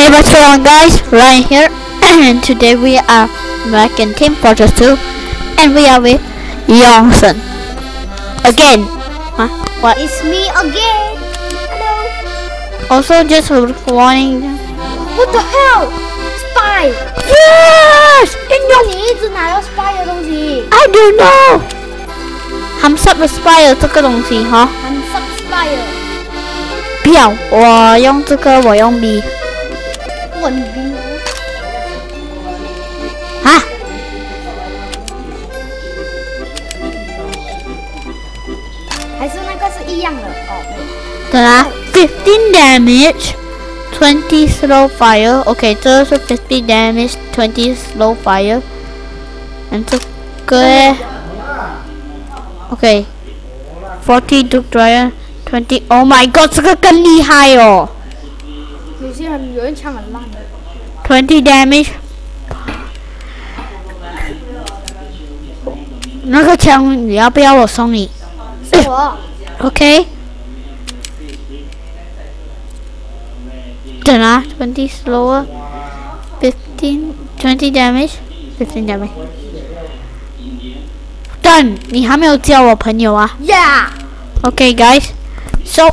Hey what's going on guys, Ryan here and today we are back in Team Fortress 2 and we are with Youngson. Again. Huh? What? It's me again. Hello. Also just warning What the hell? Spy. Yes! In 你一直拿到 spy 的东西， I don't know! 含 sub spire 这个东西哈，很 sub spy 不要，我用这个，我用 B 啊。还是那个是一样的哦。对啊，fifteen damage。Twenty slow fire, OK，这是 fifty damage, twenty slow fire，and 这个诶，OK, forty duke dryer, twenty. Oh my god，这个更厉害哦有些人有人枪很烂的。 ，twenty damage。那个枪你要不要我送你是我。 ？OK。等啊，twenty slower, fifteen, twenty damage, fifteen damage. Done，你还没有叫我朋友啊 Yeah. ？Okay, guys. So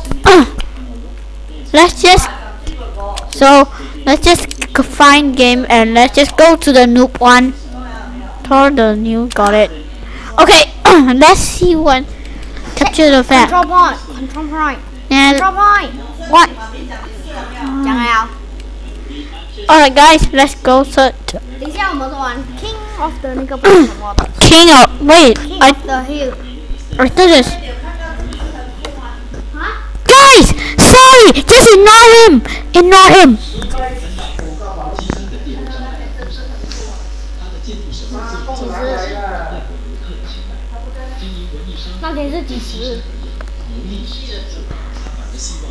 let's just so let's just find game and let's just go to the noob one. Tor the new got it. Okay, let's see what capture the fact. Control point. Control point. Yeah. Control point. What? Um, Alright guys, let's go search. King of the King of wait. King I, of the hill. I did this. Sorry, just ignore him. Ignore him. 那天是几时？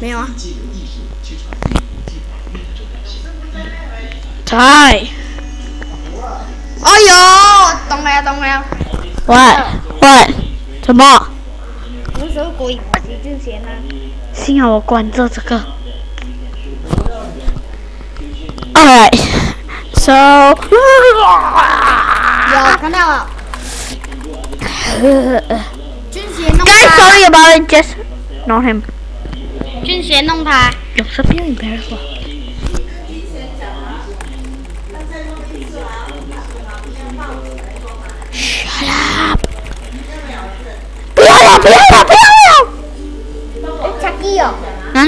没有啊。Die. 哎呦，懂了懂了。What? What? 什么？那时候鬼急之前呢？幸好我关着这个。Alright. So. 有看到了。军鞋弄 Guys, 他， sorry about it. Just ignore him. 军鞋弄他。有什么 embarrass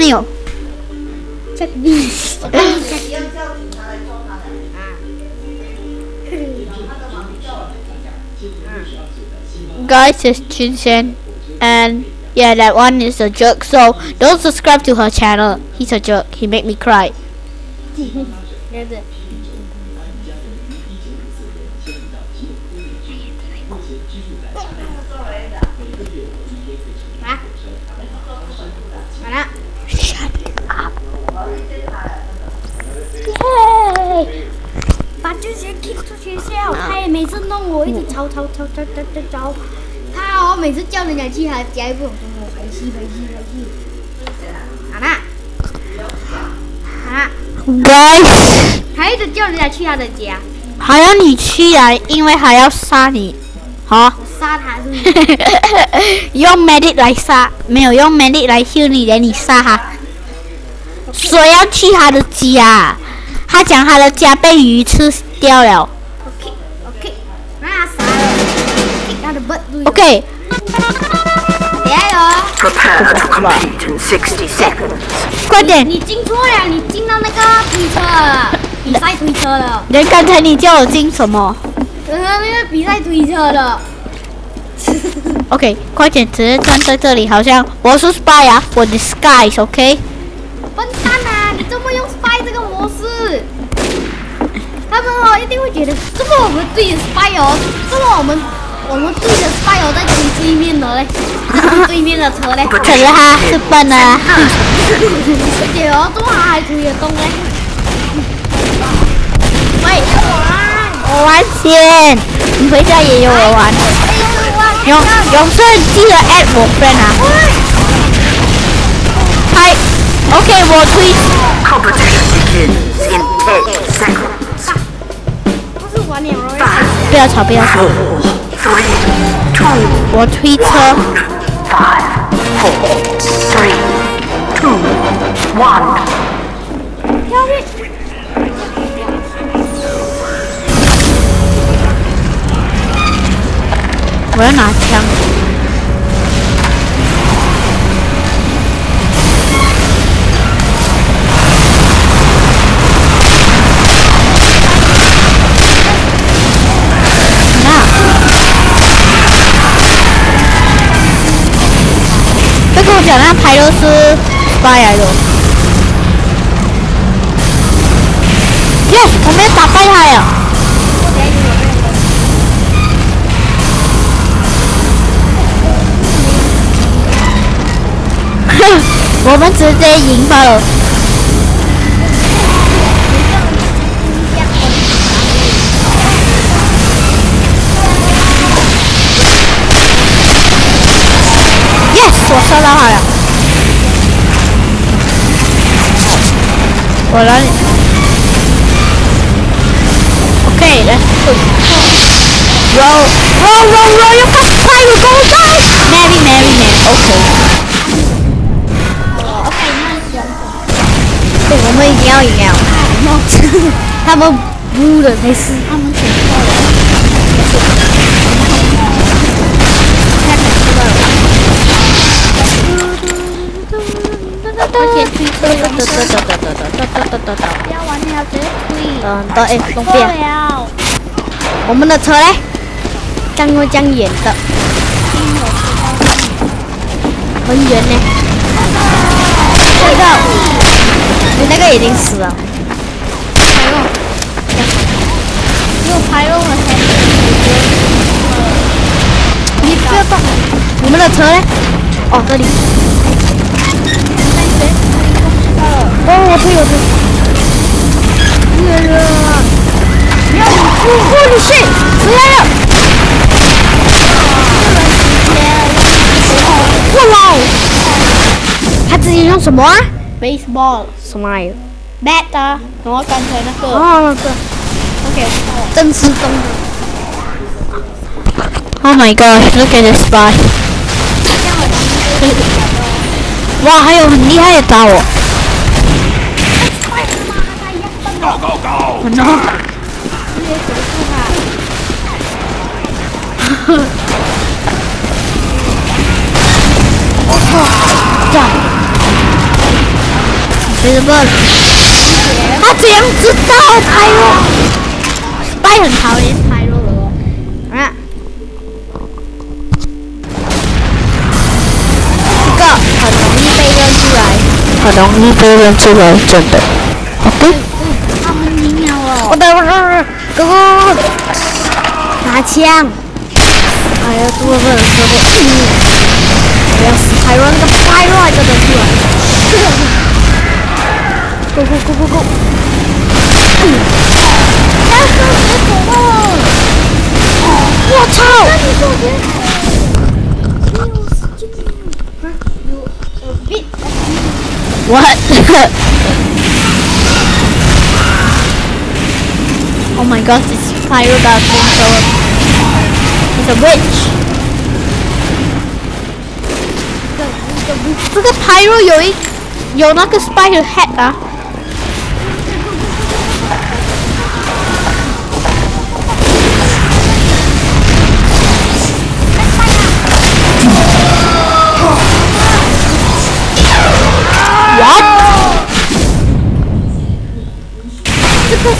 哦，哪里有？恰吉，恰吉。 Guys, it's Jinshen, and yeah, that one is a jerk. So don't subscribe to her channel. He's a jerk. He make me cry. 学校，他也每次弄我，一直吵吵吵吵吵吵吵。他哦，每次叫人家去他家，不懂跟我陪戏陪戏陪戏。好啦，好啦，Guys，他一直叫人家去他的家，还要你去啊，因为还要杀你，好。杀他是不是？用 medic 来杀，没有用 medic 来 heal 你，连你杀他。说要去他的家，他讲他的家被鱼吃掉了。OK，加油！Prepare to compete in 60 seconds. 快点！你进错了，你进到那个推车了，比赛推车了，人刚才你叫我进什么呃，那个比赛推车了。OK，快点，直接站在这里，好像我是 spy 啊，我 disguise，OK？、笨蛋啊！你怎么用 spy 这个模式？他们哦一定会觉得，这么我们对着 spy 哦，怎么我们我们对着 spy 哦在推对面的嘞，推对面的车嘞，可是他是笨啊。而且哦，怎么他还推得动嘞？喂，我我玩先，你回家也有我玩。永永顺记得 at 我 friend 啊。嗨，OK，我推 Competition begins in 10 seconds. 他是玩两人 Five, 不要吵，不要吵。Three, two, 我推车。five, four, three, two, one. 我要拿枪。想让排都是发来的。Yes，我们打败他呀！我们直接赢了。我杀到他了。我来。Okay，let's go. Roll, roll, roll, roll! Mary, Mary, Mary. Okay. 对，我们一定要赢了。他们输了没事。而且推车有得得得得得得得得得得。不要玩了，直接推。嗯，对，哎，东边。我们的车嘞？将又将远的，很远呢。那个，你那个已经死了。有排肉和黑你不要动。我们的车嘞？哦，这里。哦，我推，我推。热热。不要你哦，你去，谁来了？哇哇！他自己用什么啊？baseball 什么玩意儿？bat 啊，然后刚才那个哦，这 OK，真是中的。Oh my gosh! Look at this spy. 哇，还有很厉害的打我打我。No. 这样。没什么。他怎样知道开肉？spy 很讨厌开肉的哦。啊。这个很容易被认出来。很容易被认出来，真的。OK。我待会儿，哥哥，拿枪！哎呀，多份时我要死，还有那个白乱的东，够够够够够！大哥，别走啊！我操！What? Oh my gosh, this pyro about to show up. It's a witch. Look pyro, Yoi. a spider head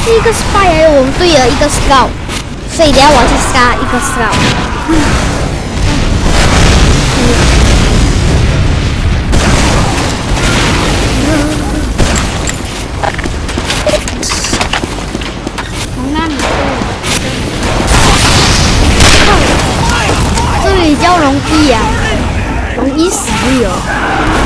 是一个 spy，还有我们队友一个 scout，所以等下我去杀一个 scout。从那里这里比较容易啊，容易死哦。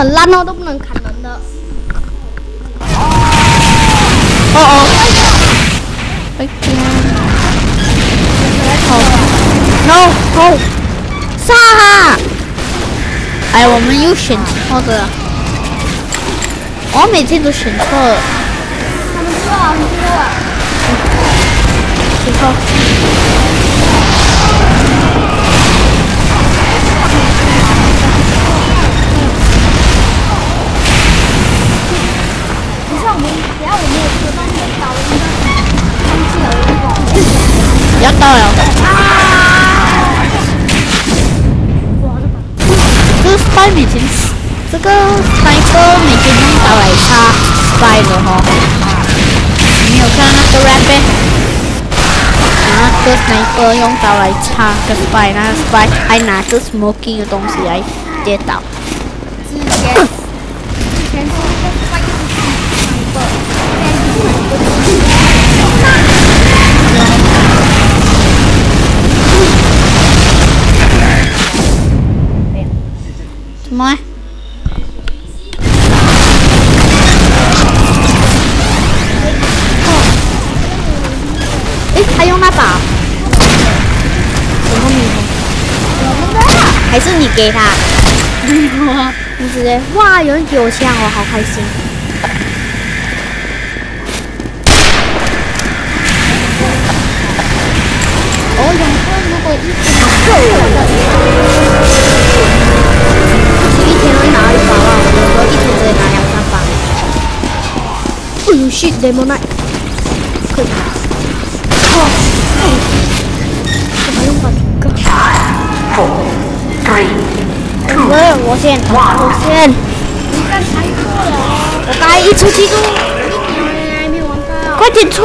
很烂哦，都不能砍人的。哦哦，哎呀，好，no no，杀他！哎，我们又选错的，我每次都选错了，他们错啊，你错啊。选错。要到了，这个 spy 每天，这个 sniper 每天用刀来插 spy 的哈。你有看那个 rap 呗？那个 sniper 用刀来插个 spy，那个 spy 还拿着 smoking 的东西来直接倒。什么？诶，他用那把，什么米还是你给他？你直接哇，有人给我枪，我好开心。哦，两个如果一起拿一哎呦 shit demo night，可以。哦，我还用把这个。Four, three, 不是，我先，我先，你刚才错了，我刚才一出去就，你还没玩到。快点出啊！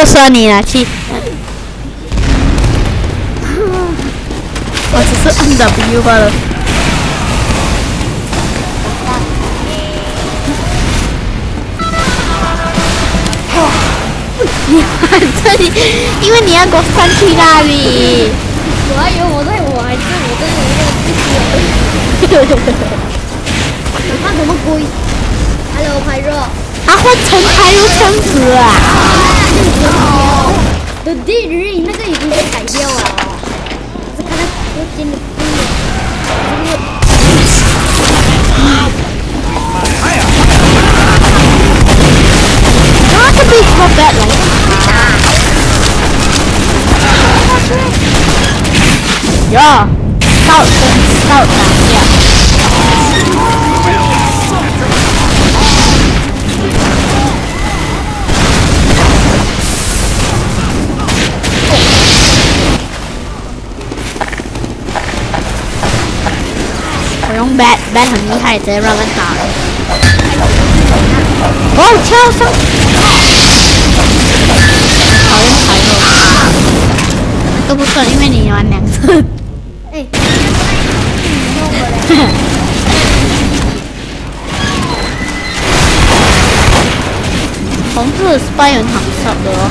不说你了，去。我只是按 W 罢了。你看这里，因为你要给我翻去那里。我还以为我在我还是我在我在你看什么鬼？Hello，快热。他换成开入这样子啊！哦，的地址那个已经被改掉了。只看到我今天那个比 combat 来。呀，到跟到打架。用 bat bat 很厉害，直接让人打了。哦，跳上！讨厌排肉，那个不算，因为你玩两次。哎，弄我嘞。红色 spy 很好笑的哦。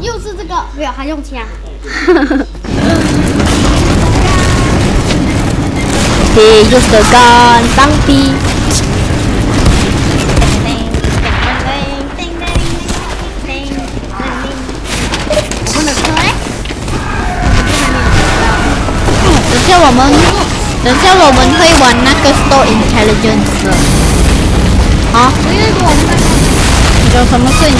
又是这个，没有，还用枪。He used the gun，当逼。等下我们，等下我们会玩那个 store intelligence 的。好，有什么事你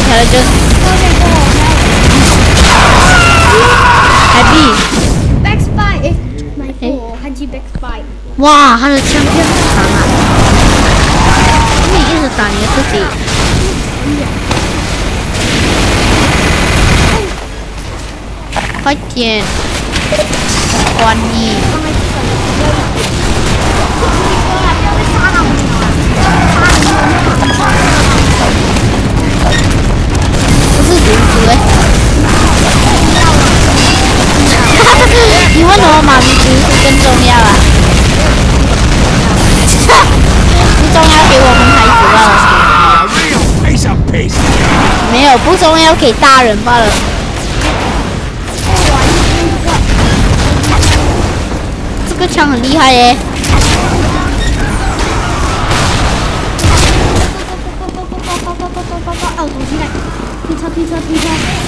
才来就海币。back spy，哎，哪一个？我看见 back spy。哇，他的枪片很长啊！你一直打你的自己。快点，关你！不是毒株哎。你问我妈咪毒是更重要啊？不重要给我们孩子罢了。没有，不重要给大人罢了。这个枪很厉害耶！哦，走进来，推车推车推车。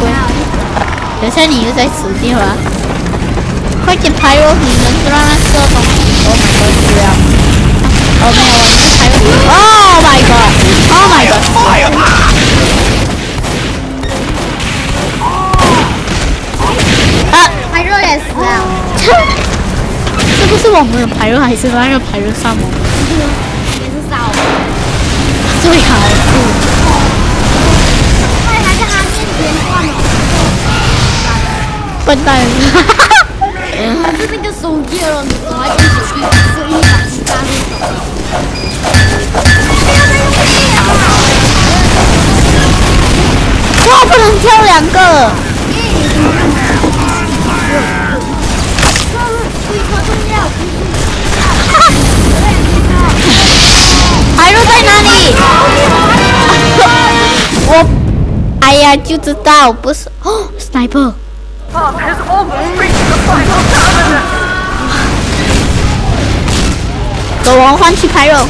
前面那一波，等下你又在死掉了。快点排肉，你能让他射东西？Oh my god，不要！哦。没有，我是排肉。Oh my god！Oh my god！啊！排热也死了，这不是我们的排肉，还是那个排肉上我们？也是烧。最好笨蛋！可是那个手机了，你怎么还跟手机手一把其他那种？哇，不能挑两个。推车重要，排肉在哪里？我，哎呀，就知道不是哦，sniper。走王换去拍肉，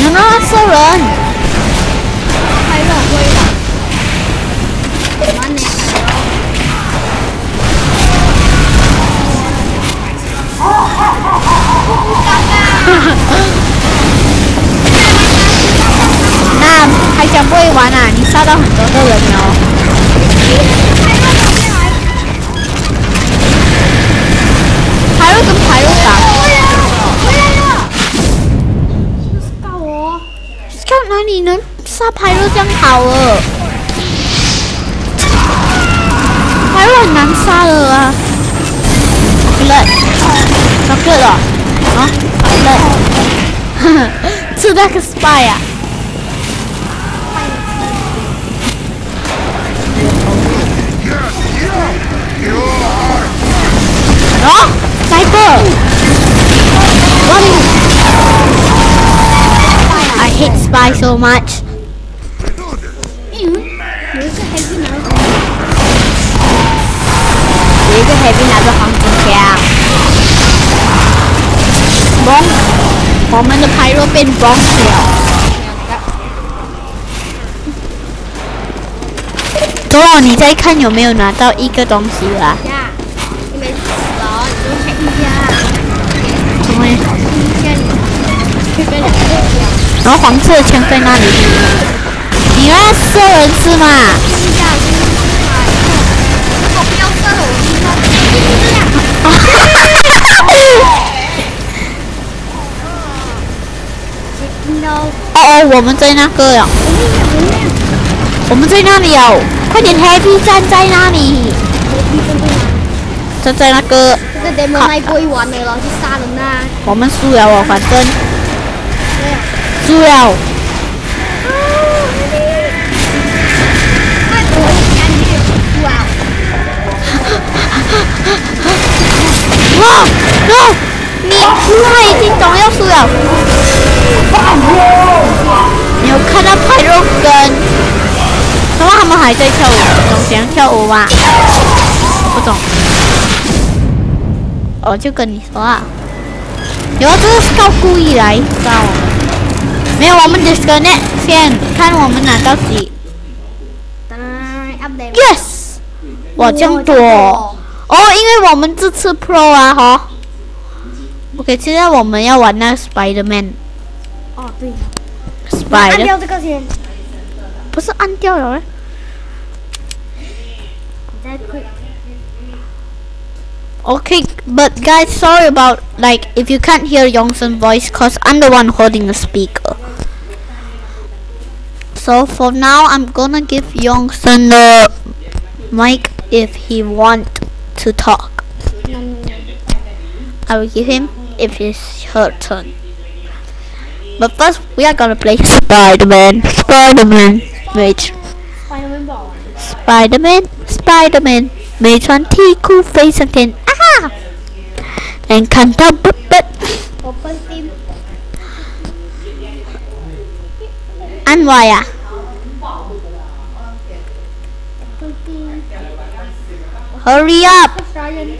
能不射人？肉，杀到很多个人哦。排肉跟排肉打，告我！看哪里能杀排肉这样好了？排肉很难杀的啊。chocolate chocolate 了啊 chocolate，呵呵，是那个 spy 啊。哦，sniper！I hate spy so much. 嗯，有一个黑金男，有一个 heavy 拿着黄金枪。嘣我们的排肉变 bonk 了。多少？你再看有没有拿到一个东西啊？然后黄色的枪在那里。你让他射人是吗？看一下，如果不要射了，我听到这样。听到哦哦，我们在那个呀，我们在那里哦，快点 Happy 站在那里，站在那个，这个 demo 那一波一完了，然杀人呐、我们输了哦，反正输了。快躲一下你！哇！哇！你他已经懂要输了。你有看到派肉跟？怎么他们还在跳舞？总想跳舞吗？不懂。我就跟你说啊，有啊，这个是靠故意来知道吗。没有，我们 disconnect 先，看我们拿到几。Yes，哇，这样多哦，哦因为我们这次 Pro 啊，哈。OK，现在我们要玩那个 Spiderman。哦，对。按 Spider 掉这个先，不是按掉了吗？你再。Okay, but guys, sorry about like if you can't hear Yongsen's voice, cause I'm the one holding the speaker. So for now, I'm gonna give Yongsen the mic if he want to talk. I will give him if it's her turn. But first, we are gonna play Spider-Man, Spider-Man, Mage. Spider-Man, Spider-Man, Spider-Man, Mage T cool face and 呀 Open Steam。！Hurry up！杀人。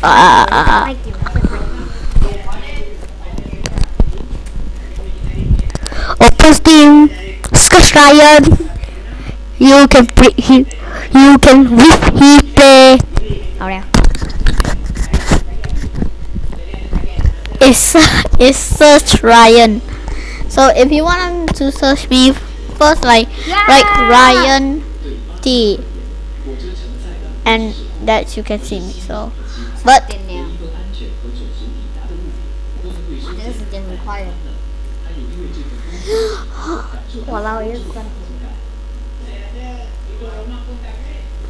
啊太久了。！Open Steam, Scotch Ryan. You can pre he, you can with he play. 好了。it's it's search Ryan. So if you want to search me, first like yeah! like Ryan T, and that you can see me. So, but.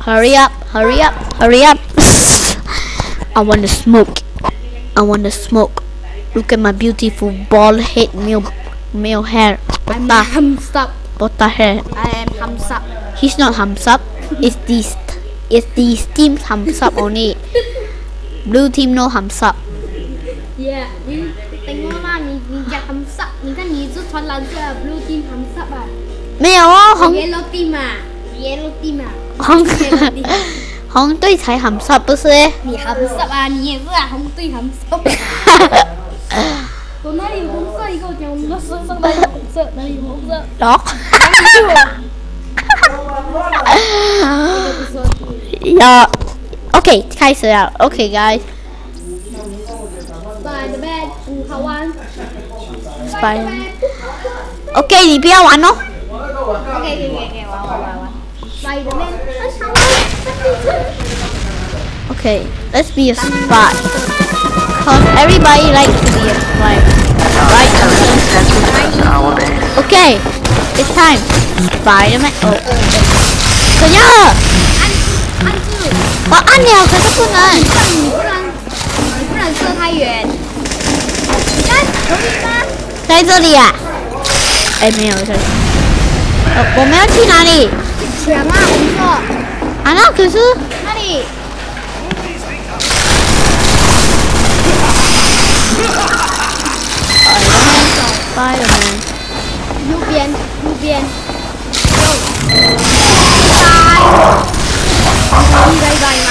hurry up, hurry up, hurry up. I want to smoke. I want to smoke. Look at my beautiful bald head male, male hair. I'm Botta, thumbs up. botta hair. I am thumbs up. He's not thumbs up. It's this, it's this team thumbs up only. Blue team no thumbs up. Yeah，你等我啦，你你讲 thumbs up，你看你是穿蓝色的 blue team thumbs up 啊没有哦，红，yellow team 啊，yellow team 啊，红红队才 thumbs up 不是欸？你 thumbs up 啊，你也是啊，红队 thumbs up。我哪里有红色？你跟我讲，我们的身上哪里有红色？哪里有红色？咯。不说要 OK 开始了。OK guys。Spider-Man 很好玩。Spider- OK 你不要玩哦。OK OK OK，玩玩玩玩。Spider-Man 很好玩。Okay, let's be a spy. Cause everybody likes to be a spy. Right? Sensors at our base. Okay, it's time. Spider-Man. Oh. 怎样？按按住，我按了，可是不能。你不能你不能射太远。你看，可以吗？在这里啊？哎，没有这里。呃我们要去哪里？抢啊，红色，啊，那可是那里。Spider-Man。右边，右边，右，拜，你拜拜吗？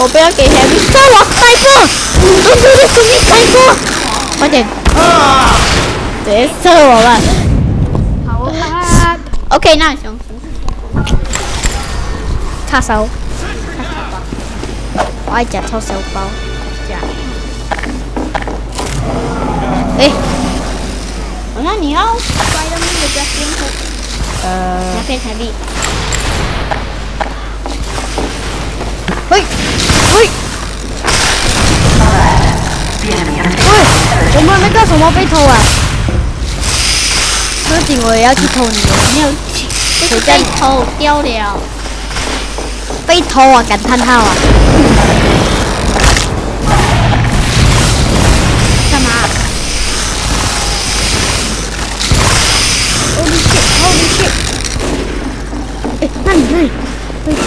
我不要给 Harry 射我开过，我不是给你开过，快点，直接射我吧。好啦，OK，那熊鼠，叉烧，我愛食叉燒包，這樣。誒，那你要 Spider-Man 的 Justin Hook，呃那片台币。喂喂 The enemy has 喂，我们那个什么被偷啊？不行，我也要去偷你的，沒有，谁被偷掉了？被偷啊！感叹号啊！干嘛？Holy shit！Holy shit！哎，那你那里，对不起。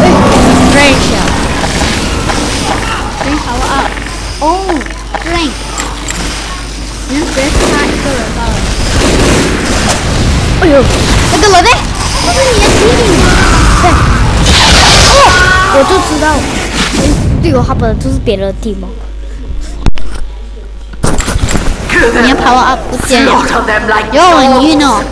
哎我那个人呢？这是你的弟弟吗？对。哦，我就知道，哎，队友他本来就是别人的弟吗？你要 power up 不见有很 dogs. 晕哦。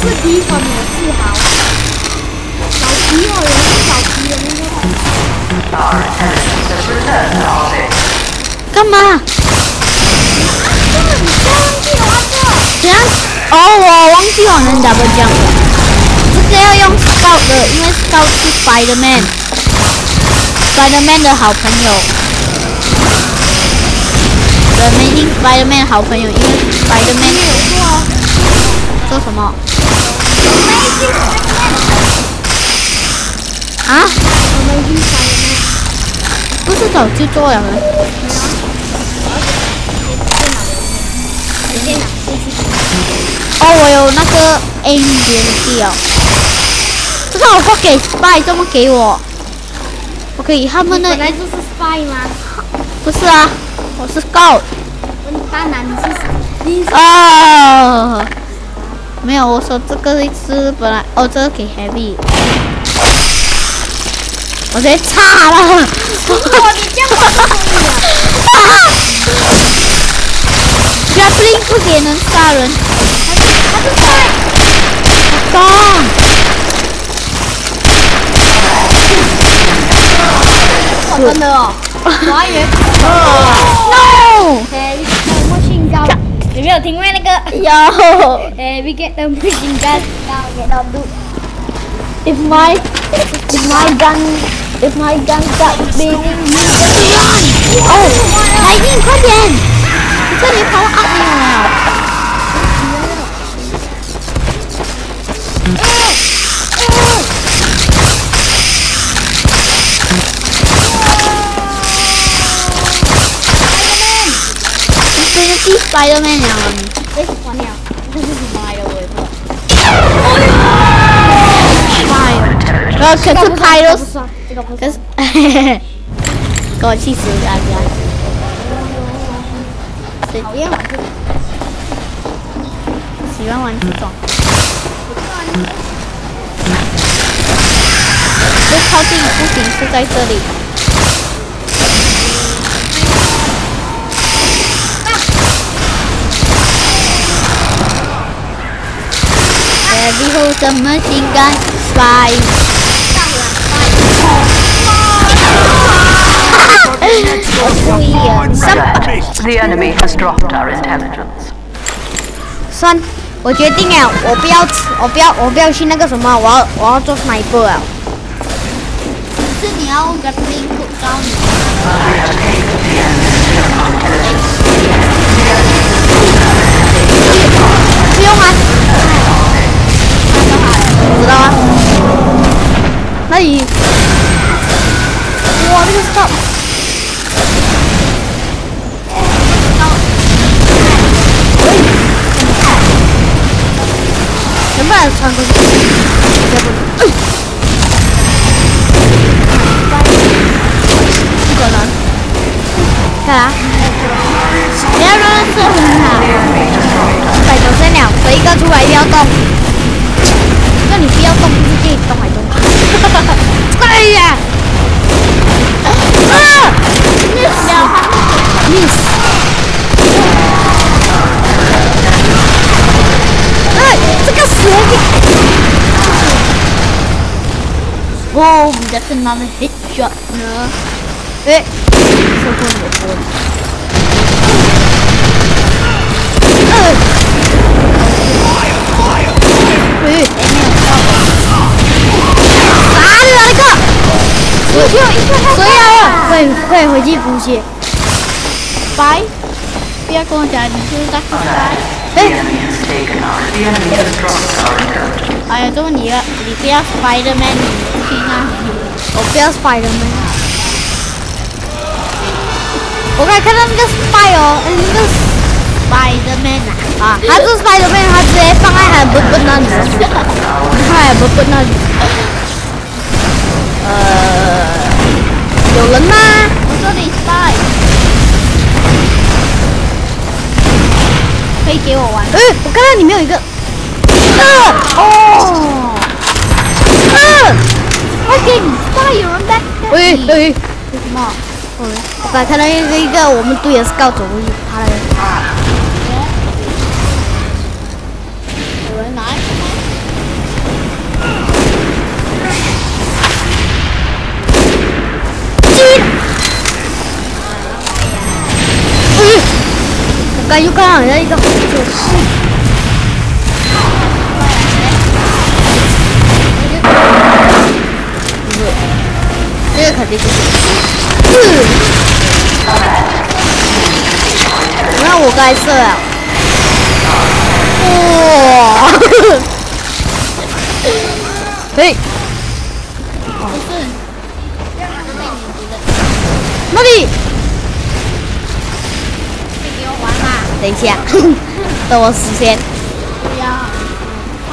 是皮粉，我自豪。小皮哦，原来是小皮的那个。Our intelligence has returned to our base. 干嘛？这个你这样记得玩这？怎样？哦，我忘记我能 double jump 了。这个要用 Scout 的，因为 Scout 是 Spiderman。Spiderman 的好朋友。The Amazing Spiderman 好朋友，因为 Spiderman 有做哦。做什么？啊？我们已经删了。不是早就做了吗？哦，我有那个 aim 别的地哦。这个我不给 spy，这么给我？我可以他们的本来就是 spy 吗？不是啊，我是 scout 问当然你是你是哦。没有，我说这个是本来哦，这个给 heavy。我直接插了。我 你这样我就可以了。grappling 不给能杀人。他是 spy。懂。我真的哦，我还以为 有听过那个有。 Heavy get the machine gun，now get on do。 If my if my gun if my gun start bleeding, you just run. Oh, 来劲，快点！你这里跑 up 没有了 ？Infinity Spider-Man 了你。哎，完了，这是什么来的？我也不知道。拍，呃，可是拍都不算，这个不可算。是，给我气死大家！讨厌。喜欢玩这种，这靠近不行，是在这里。以后怎么心干？拜。算了，算。注意点。The。算，我决定啊，我不要吃，我不要，我不要去那个什么，我要，我要做 sniper 啊。是你要跟兵互刀你。不用啊。知道啊。那你，哇，这个 stop。能不能穿过去？不可能。干啥，你要让它射很好。一百九十秒，谁一个出来不要动。他们很小呢？哎，说过你说的。所以啊，快快回去补血。拜，不要跟我讲，你是大。哎，哎呀，这么你了，你不要拜的吗？你听啊。我不要 Spiderman。我刚才看到那个 spy 哦，哎那个 Spiderman 啊，啊，他是 Spiderman，他直接放在他的笨笨那里，放在笨笨那里。呃，有人吗？我这里 spy，可以给我玩。哎、我看到里面有一个，呃，哦，呃，快给你有人在。喂喂，为什么？我刚看到一个一个我们队的 scout 走过去，他的，有人来。刚又看到一个红是，嗯，那我该射了，哇，嘿，不是，那里，可以给我玩吗？等一下，等我实现。不要。快，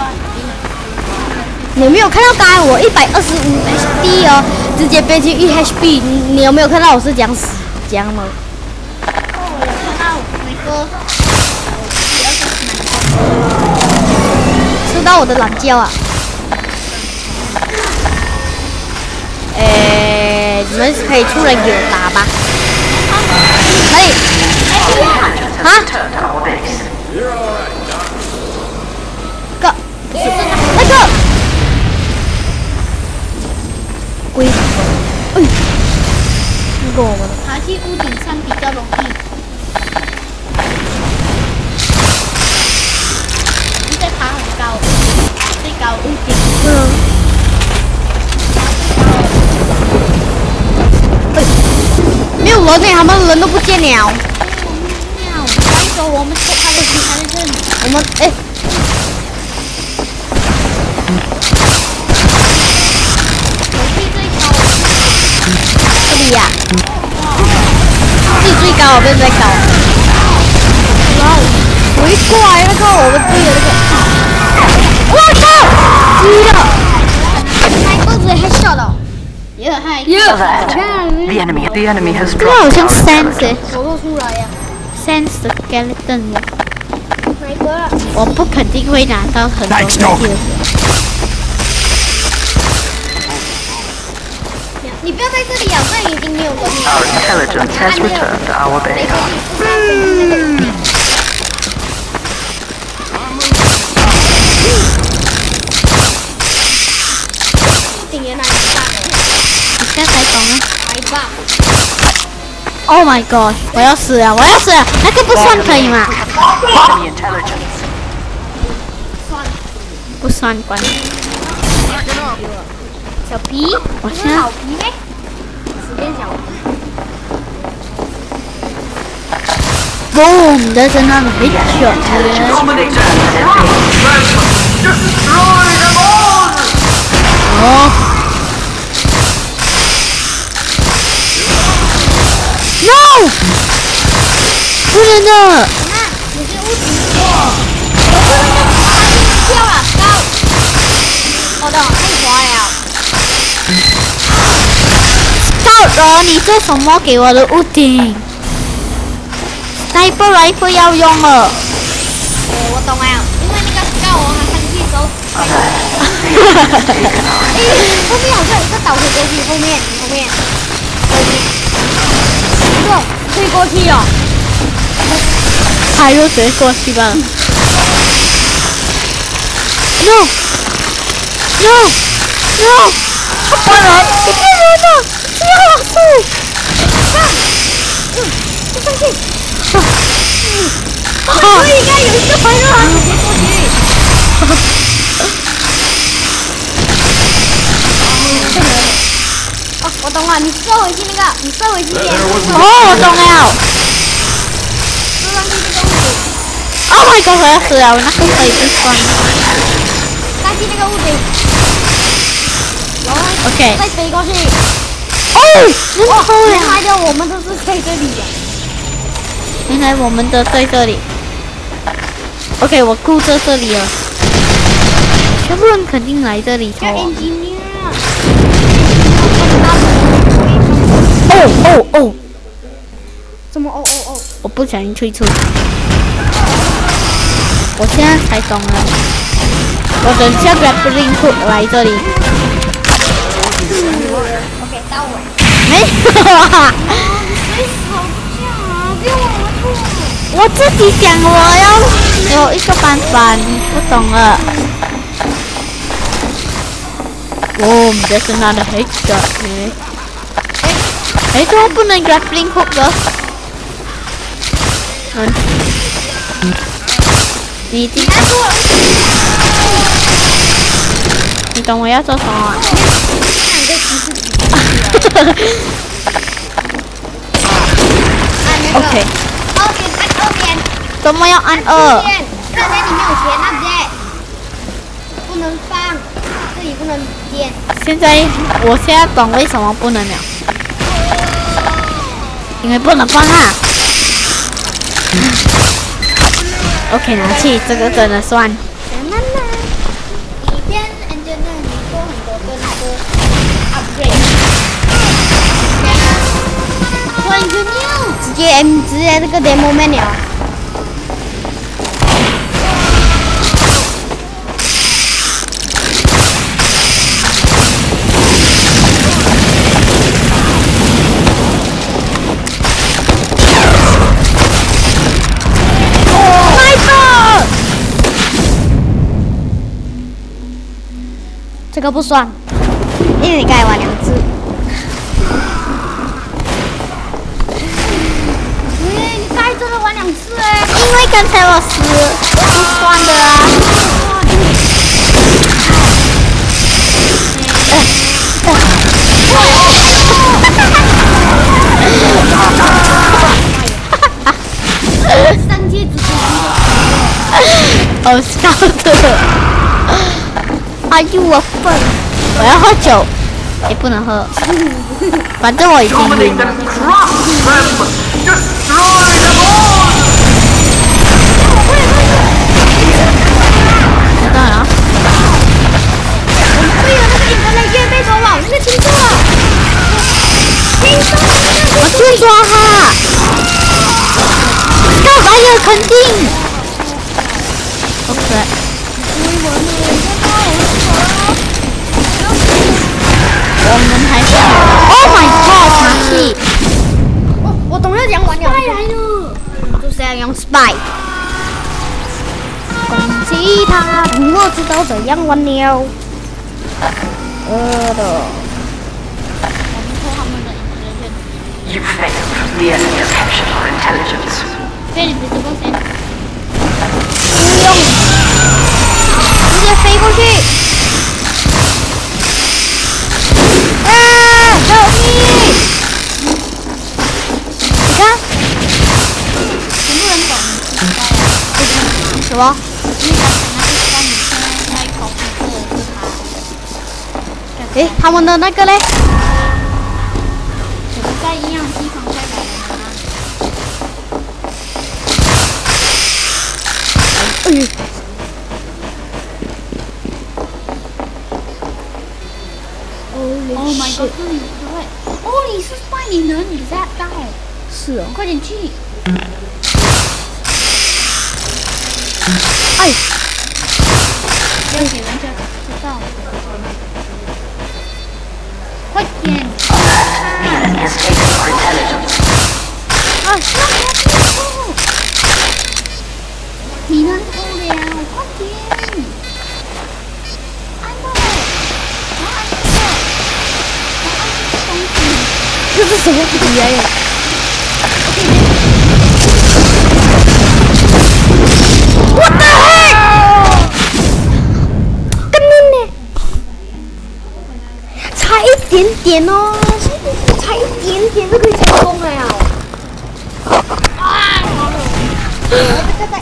你没有看到刚才我一百二十五 HD 哦，直接变成一 HB？你有没有看到我是讲死讲吗？哦，我有看到那个。吃到我的懒觉啊！诶，你们可以出来给我打吧。可以？啊？Return to our base. 个不是那个龟，哎，那个我们爬去屋顶上比较容易。你在爬很高，最高屋顶。嗯。没有人呢，他们人都不见了。妙，再说我们偷他的其他的阵，我们哎，呀、自己最高，不用再高。哇哦，回过来那个我们队的那个，我操，鸡了！开棍子还笑的，也很害。Alert. The enemy. The enemy has 这个好像 sense intelligence. 手露出来呀、sense 的 skeleton？我不肯定会拿到很多你不要在这里啊，这里已经没有人了。Our intelligence has returned to our base. 顶原来了。来吧。Oh my god！我要死了，我要死了！那个不算可以吗.不算关。小皮，我现在老皮呗？时间小皮。boom 的在那里一脚 Dominator. Destroy them all. 哦。No！不能的。你是屋顶我，进跳了高。好的，到了，你做什么给我的屋顶？sniper rifle 要用了。哦，我懂了，因为那个高哦，它上去的时候，哎，后面好像有一个岛可以过去，后面后面，后面，这个可以过去哦。他就直接过去吧。No No No！他本人，你骗人的！只有老师。看，嗯，就上去。啊所以应该有一个朋友他直接过去。哦，我懂了，你射回去那个，你射回去先，哦，我懂了。，Oh my god！我要死了，那个可以不算。上去那个屋顶，然后 OK。再飞过去。哦，人哦，头原呀！来的我们都是在这里的。原来我们的在这里。OK，我顾着这里了。全部人肯定来这里头叫哦。哦哦，怎么哦哦哦？我不小心退出。我现在才懂了。我等下 grappling hook 来这里。我吐。我自己讲我要有一个办法，你不懂了。哦，这是拿的 headshot 呢。哎，怎么不能 grappling hook 的？嗯，你已经。你懂我要做什么 OK，二边按二边，怎么要按二看来你没有钱啊，姐。不能放，这里不能点。现在我现在懂为什么不能了，因为不能放啊。OK，拿去，这个真的算。慢慢。接 M 直接个 demo man。这个不算，因为你盖完了。为刚才我死，不算的啊。三阶子好笑的。哎呦，我笨！我要喝酒，也不能喝，反正我已经晕 Dominate 了我去抓他！告白有肯定。OK。我们还是 Oh my God！马戏，我我懂了，讲完了。来了，就是要用 spy。攻击他，我知道怎样玩了。呃的。You failed. The enemy has captured our intelligence. 可以直播先。不用，直接飞过去。啊！Help me！你看，全部人懂。什么？因为刚才那个光你现在在考试的是诶，他们的那个嘞？他，可是在一样的地方再来了吗？哎 Oh my god！那你不会？哦，你是坏你能你 zap 到，快点去！哎，点哦差一点点就可以成功了。呀啊好了我们这个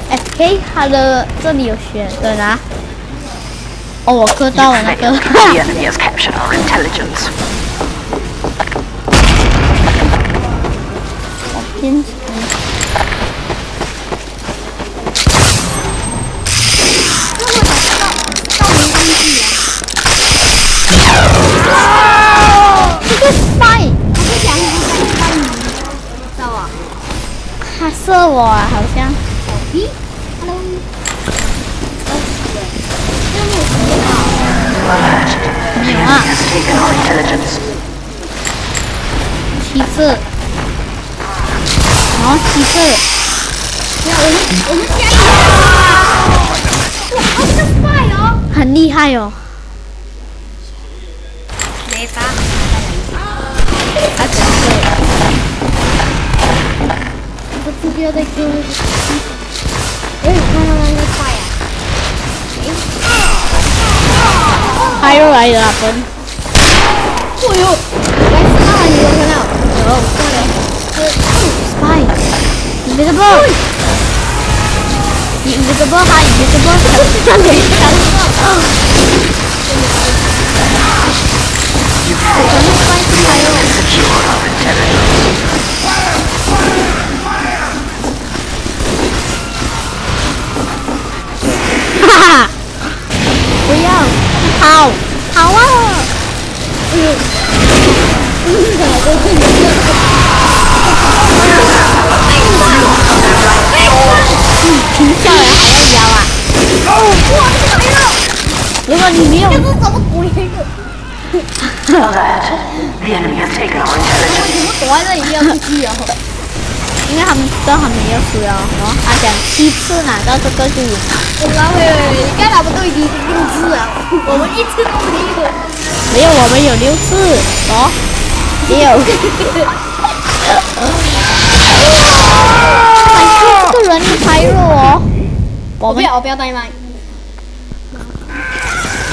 skk 哈喽这里有血的呢哦我磕到了那个。我 天好，好啊！停下来还要摇啊！哇，这个没了！如果你没有，这是什么鬼？为什么躲在这里要出去啊？因为他们知道他们要输了，然后他讲七次拿到这个就赢了。我刚会，你看他们都已经六次了，我们一次都没有。没有，我们有六次哦，也有。哎，这个人太弱哦。我不要，我不要带麦。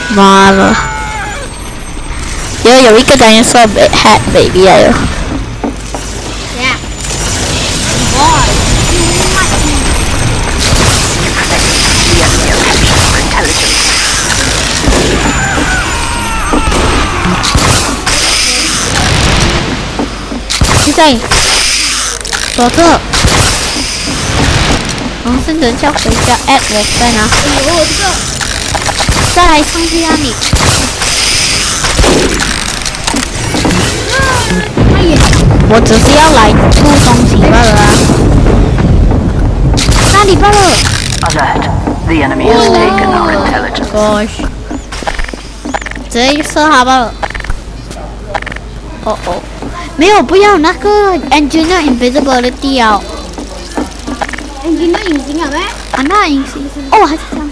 妈了，有有一个单元说 hat baby 来了。在，佐治，王圣德要回家，艾我再拿。再来冲去压。啊，我只是要来出东西罢了。哪里报了我 theenemyinlakenoutintelligence，直接射他吧。哦哦。没有，不要那个 engineer invisibility 啊，哎，你那隐形了没？啊那隐形哦还在这样。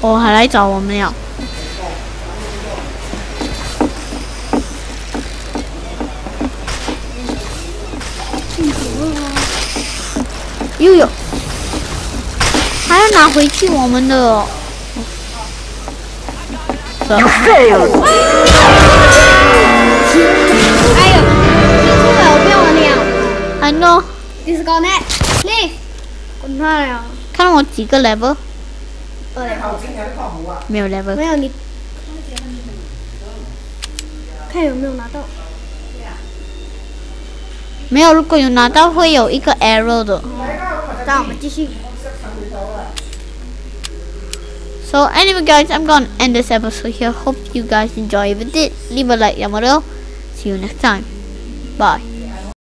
哦，还来找我们了。又有，还要拿回去我们的哦。You failed. 哎呦，你出来，我不要玩了。I know，Disconnect, please。滚开了。看我几个 level，没有 level。没有你。看有没有拿到。没有，如果有拿到会有一个 arrow 的。那我们继续。So anyway guys, I'm gonna end this episode here. Hope you guys enjoy. If you did, leave a like down below. See you next time. Bye.